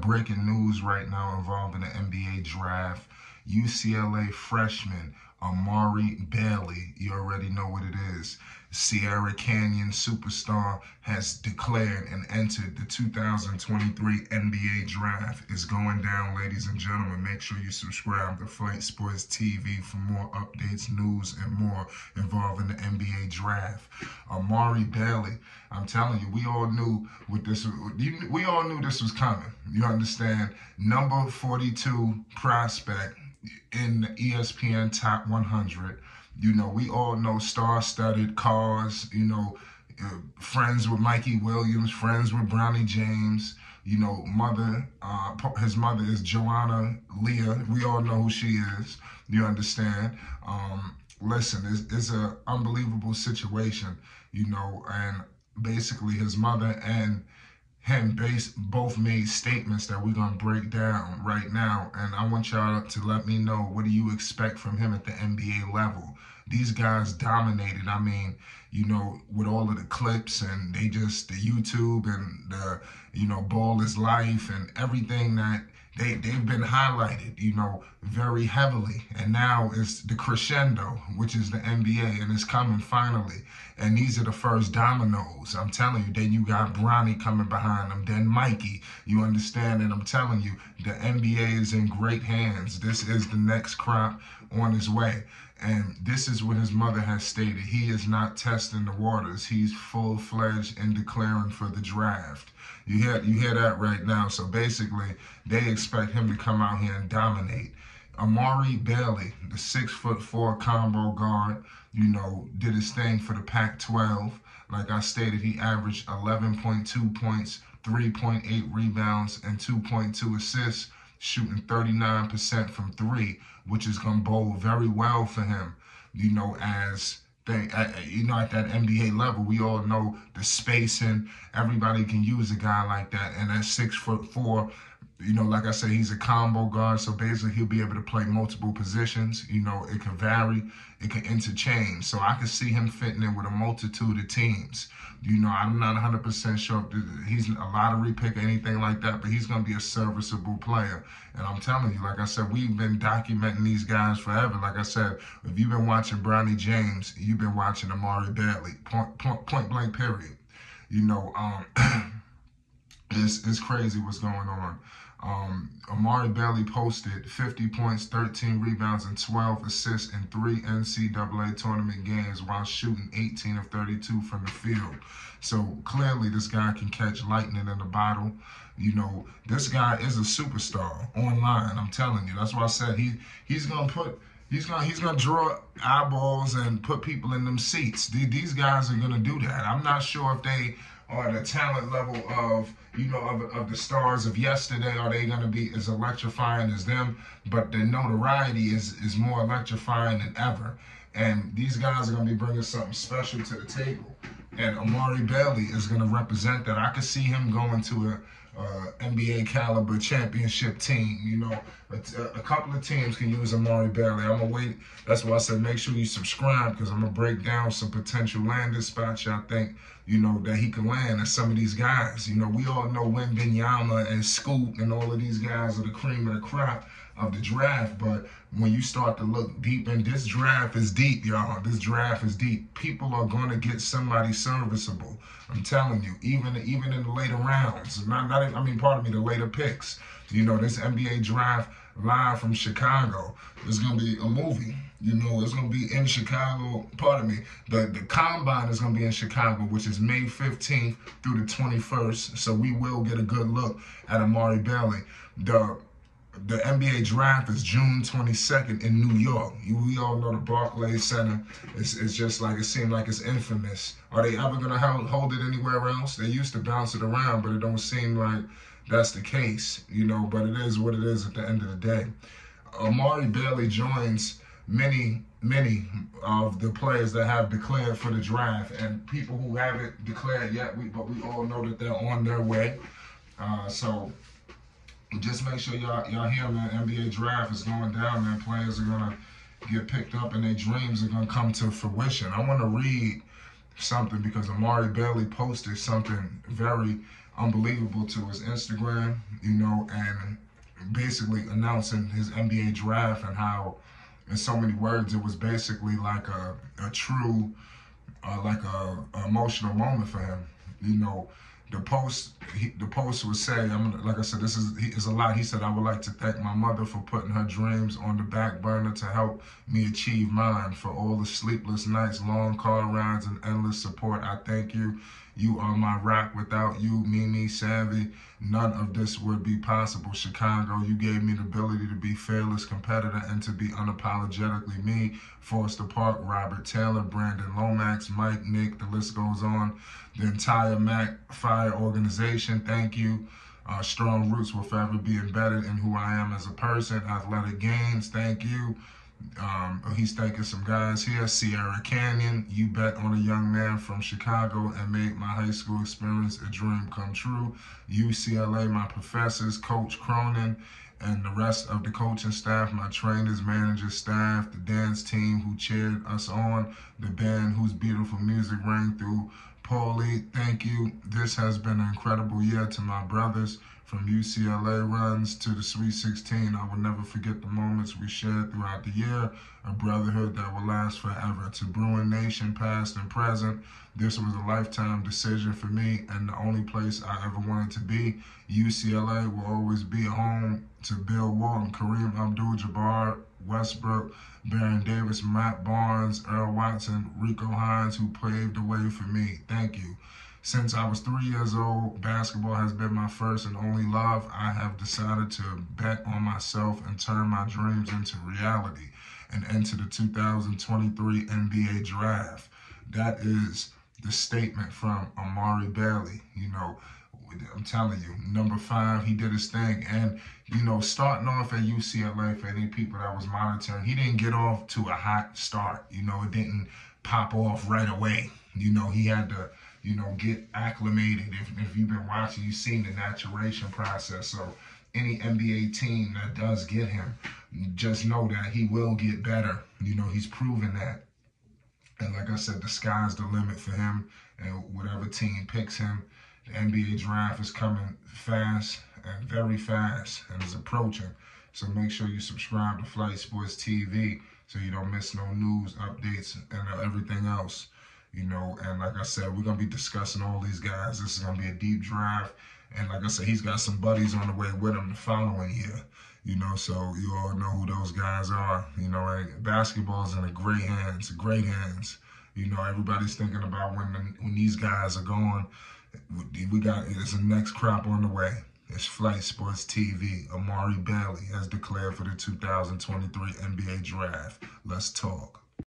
breaking news right now involving the NBA draft. UCLA freshman Amari Bailey, you already know what it is. Sierra Canyon superstar has declared and entered the 2023 NBA draft. Is going down, ladies and gentlemen. Make sure you subscribe to Flight Sports TV for more updates, news, and more involving the NBA draft. Amari Bailey, I'm telling you, we all knew what this. We all knew this was coming. You understand? Number 42 prospect in the ESPN Top 100 you know, we all know star-studded cars, you know, uh, friends with Mikey Williams, friends with Bronny James, you know, mother, uh, his mother is Joanna Leah. We all know who she is. You understand? Um, listen, it's, it's an unbelievable situation, you know, and basically his mother and him base, both made statements that we're going to break down right now. And I want y'all to let me know what do you expect from him at the NBA level. These guys dominated. I mean, you know, with all of the clips and they just, the YouTube and the, you know, Ball is Life and everything that they, they've been highlighted, you know, very heavily. And now it's the crescendo, which is the NBA, and it's coming finally. And these are the first dominoes. I'm telling you. Then you got Bronny coming behind them. Then Mikey. You understand? And I'm telling you, the NBA is in great hands. This is the next crop on his way. And this is what his mother has stated. He is not testing the waters. He's full fledged in declaring for the draft. You hear you hear that right now. So basically, they expect him to come out here and dominate. Amari Bailey, the six foot four combo guard, you know, did his thing for the Pac-12. Like I stated, he averaged 11.2 points, 3.8 rebounds, and 2.2 assists, shooting 39% from three, which is going to bode very well for him, you know, as they, you know, at that NBA level, we all know the spacing. Everybody can use a guy like that, and at six foot four, you know, like I said, he's a combo guard, so basically he'll be able to play multiple positions. You know, it can vary, it can interchange. So I can see him fitting in with a multitude of teams. You know, I'm not 100% sure he's a lottery pick or anything like that, but he's going to be a serviceable player. And I'm telling you, like I said, we've been documenting these guys forever. Like I said, if you've been watching Bronny James, you've been watching Amari Bailey, point, point, point blank period. You know, um, it's, it's crazy what's going on. Um, Amari Bailey posted 50 points, 13 rebounds, and 12 assists in three NCAA tournament games while shooting 18 of 32 from the field. So clearly, this guy can catch lightning in a bottle. You know, this guy is a superstar online. I'm telling you. That's why I said he he's gonna put he's gonna he's gonna draw eyeballs and put people in them seats. These guys are gonna do that. I'm not sure if they or the talent level of you know of, of the stars of yesterday are they going to be as electrifying as them? But the notoriety is is more electrifying than ever. And these guys are going to be bringing something special to the table. And amari bailey is going to represent that. I could see him going to a uh, NBA caliber championship team. You know, a, couple of teams can use Amari Bailey. I'm gonna wait. That's why I said make sure you subscribe because I'm gonna break down some potential landing spots. I think you know that he can land. And some of these guys, you know, we all know Wembanyama and Scoot and all of these guys are the cream of the crop of the draft. But when you start to look deep, and this draft is deep, y'all. This draft is deep. People are going to get somebody serviceable. I'm telling you, even even in the later rounds, not not I mean, pardon me, the later picks. You know, this NBA draft live from Chicago is going to be a movie. You know, it's going to be in Chicago. Pardon me. The the combine is going to be in Chicago, which is May 15th through the 21st. So we will get a good look at Amari Bailey. The the NBA draft is June 22nd in New York. we all know the Barclays Center. It's, it's just like it seemed like it's infamous. Are they ever gonna hold it anywhere else? They used to bounce it around, but it don't seem like that's the case, you know. But it is what it is at the end of the day. Amari Bailey joins many, many of the players that have declared for the draft, and people who haven't declared yet. We, but we all know that they're on their way. Uh, so just make sure y'all y'all hear man. NBA draft is going down, man. Players are gonna get picked up, and their dreams are gonna come to fruition. I want to read something because Amari Bailey posted something very unbelievable to his Instagram, you know, and basically announcing his NBA draft and how, in so many words, it was basically like a, a true, uh, like a, a emotional moment for him. You know, the post he, the post would say, I'm like I said, this is is a lot. He said, I would like to thank my mother for putting her dreams on the back burner to help me achieve mine. For all the sleepless nights, long car rides, and endless support, I thank you. You are my rock. Without you, Mimi, Savvy, none of this would be possible. Chicago, you gave me the ability to be fearless competitor and to be unapologetically me. Foster Park, Robert Taylor, Brandon Lomax, Mike, Nick, the list goes on. The entire Mac Fire organization, thank you. Uh, strong roots will forever be embedded in who I am as a person. Athletic Games, thank you. Um, he's thanking some guys here. Sierra Canyon, you bet on a young man from Chicago and made my high school experience a dream come true. UCLA, my professors, Coach Cronin, and the rest of the coaching staff, my trainers, managers, staff, the dance team who cheered us on, the band whose beautiful music rang through. Pauley, thank you. This has been an incredible year to my brothers. From UCLA runs to the Sweet 16, I will never forget the moments we shared throughout the year, a brotherhood that will last forever. To Bruin Nation, past and present, this was a lifetime decision for me and the only place I ever wanted to be. UCLA will always be home to Bill Walton, Kareem Abdul-Jabbar, Westbrook, Baron Davis, Matt Barnes, Earl Watson, Rico Hines, who paved the way for me. Thank you. Since I was three years old, basketball has been my first and only love. I have decided to bet on myself and turn my dreams into reality and enter the 2023 NBA draft. That is the statement from Amari Bailey. You know, I'm telling you, number five, he did his thing. And, you know, starting off at UCLA, for any people that was monitoring, he didn't get off to a hot start. You know, it didn't pop off right away. You know, he had to you know, get acclimated. If, if you've been watching, you've seen the maturation process. So any NBA team that does get him, just know that he will get better. You know, he's proven that. And like I said, the sky's the limit for him. And whatever team picks him, the NBA draft is coming fast and very fast and is approaching. So make sure you subscribe to Flight Sports TV so you don't miss no news, updates, and everything else you know. And like I said, we're gonna be discussing all these guys. This is gonna be a deep drive. And like I said, he's got some buddies on the way with him the following year. You know, so you all know who those guys are. You know, and basketball's in the great hands, great hands. You know, everybody's thinking about when the, when these guys are gone. We got it's a next crop on the way. It's Flight Sports TV. Amari Bailey has declared for the 2023 NBA Draft. Let's talk.